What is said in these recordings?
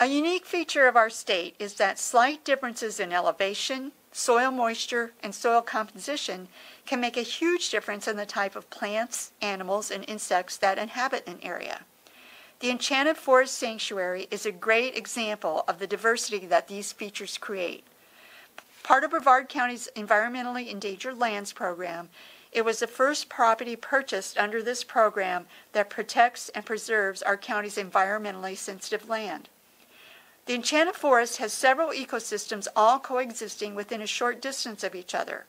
A unique feature of our state is that slight differences in elevation, soil moisture, and soil composition can make a huge difference in the type of plants, animals, and insects that inhabit an area. The Enchanted Forest Sanctuary is a great example of the diversity that these features create. Part of Brevard County's Environmentally Endangered Lands Program, it was the first property purchased under this program that protects and preserves our county's environmentally sensitive land. The Enchanted Forest has several ecosystems all coexisting within a short distance of each other.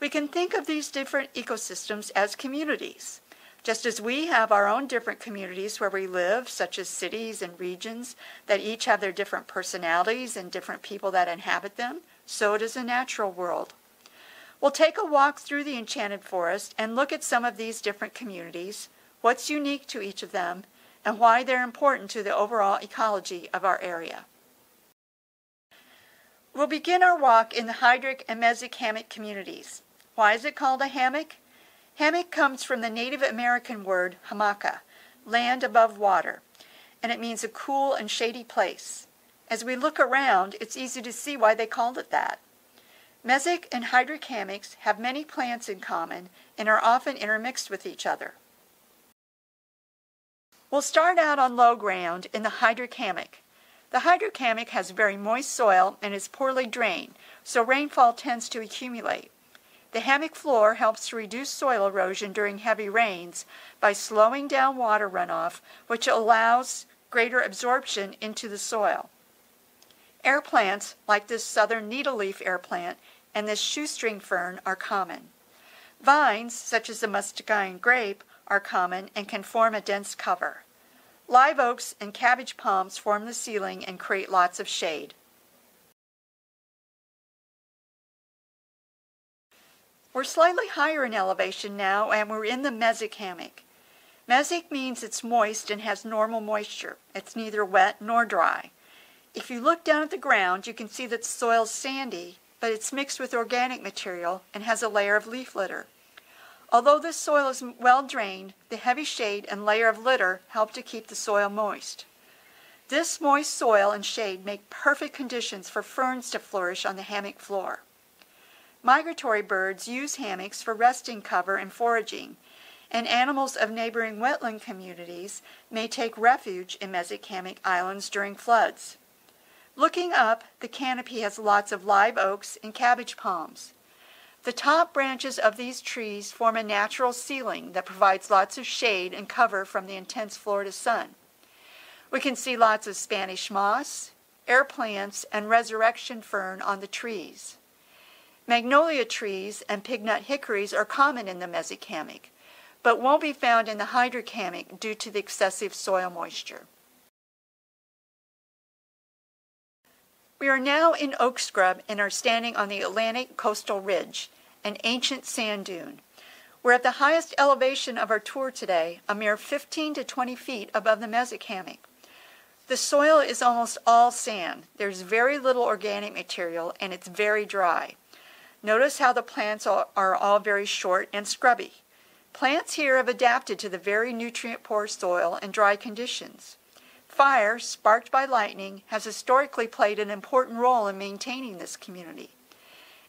We can think of these different ecosystems as communities. Just as we have our own different communities where we live, such as cities and regions that each have their different personalities and different people that inhabit them, so does the natural world. We'll take a walk through the Enchanted Forest and look at some of these different communities, what's unique to each of them, and why they're important to the overall ecology of our area. We'll begin our walk in the hydric and Mesic hammock communities. Why is it called a hammock? Hammock comes from the Native American word hamaca, land above water, and it means a cool and shady place. As we look around, it's easy to see why they called it that. Mesic and hydric hammocks have many plants in common and are often intermixed with each other. We'll start out on low ground in the hammock. The hammock has very moist soil and is poorly drained, so rainfall tends to accumulate. The hammock floor helps to reduce soil erosion during heavy rains by slowing down water runoff, which allows greater absorption into the soil. Air plants, like this southern needleleaf air plant and this shoestring fern, are common. Vines, such as the Muscadine grape, are common and can form a dense cover. Live oaks and cabbage palms form the ceiling and create lots of shade. We're slightly higher in elevation now and we're in the mesic hammock. Mesic means it's moist and has normal moisture. It's neither wet nor dry. If you look down at the ground, you can see that the soil's sandy, but it's mixed with organic material and has a layer of leaf litter. Although this soil is well drained, the heavy shade and layer of litter help to keep the soil moist. This moist soil and shade make perfect conditions for ferns to flourish on the hammock floor. Migratory birds use hammocks for resting cover and foraging, and animals of neighboring wetland communities may take refuge in mesic hammock islands during floods. Looking up, the canopy has lots of live oaks and cabbage palms. The top branches of these trees form a natural ceiling that provides lots of shade and cover from the intense Florida sun. We can see lots of Spanish moss, air plants, and resurrection fern on the trees. Magnolia trees and pignut hickories are common in the mesic hammock, but won't be found in the hammock due to the excessive soil moisture. We are now in oak scrub and are standing on the Atlantic Coastal Ridge, an ancient sand dune. We're at the highest elevation of our tour today, a mere 15 to 20 feet above the mesic hammock. The soil is almost all sand. There's very little organic material and it's very dry. Notice how the plants are all very short and scrubby. Plants here have adapted to the very nutrient-poor soil and dry conditions. Fire, sparked by lightning, has historically played an important role in maintaining this community.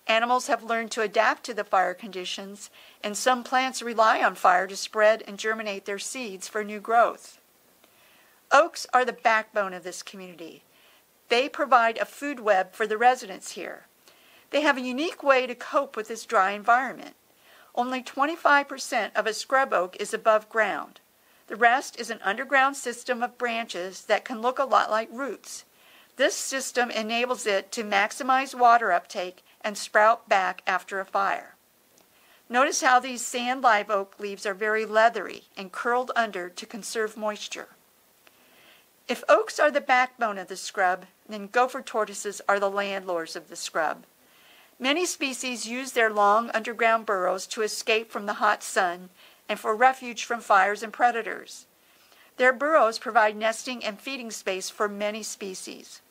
Animals have learned to adapt to the fire conditions, and some plants rely on fire to spread and germinate their seeds for new growth. Oaks are the backbone of this community. They provide a food web for the residents here. They have a unique way to cope with this dry environment. Only 25% of a scrub oak is above ground. The rest is an underground system of branches that can look a lot like roots. This system enables it to maximize water uptake and sprout back after a fire. Notice how these sand live oak leaves are very leathery and curled under to conserve moisture. If oaks are the backbone of the scrub, then gopher tortoises are the landlords of the scrub. Many species use their long underground burrows to escape from the hot sun and for refuge from fires and predators. Their burrows provide nesting and feeding space for many species.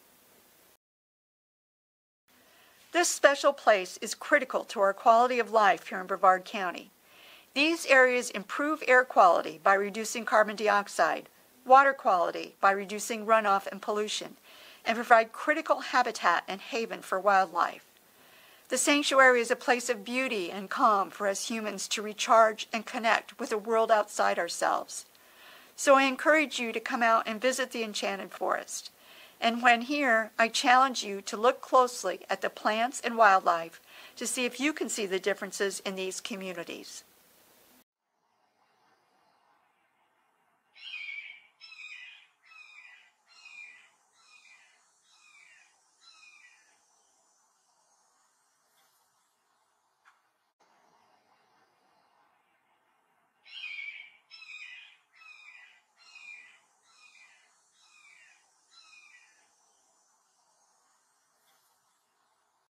This special place is critical to our quality of life here in Brevard County. These areas improve air quality by reducing carbon dioxide, water quality by reducing runoff and pollution, and provide critical habitat and haven for wildlife. The sanctuary is a place of beauty and calm for us humans to recharge and connect with a world outside ourselves. So I encourage you to come out and visit the Enchanted Forest. And when here, I challenge you to look closely at the plants and wildlife to see if you can see the differences in these communities.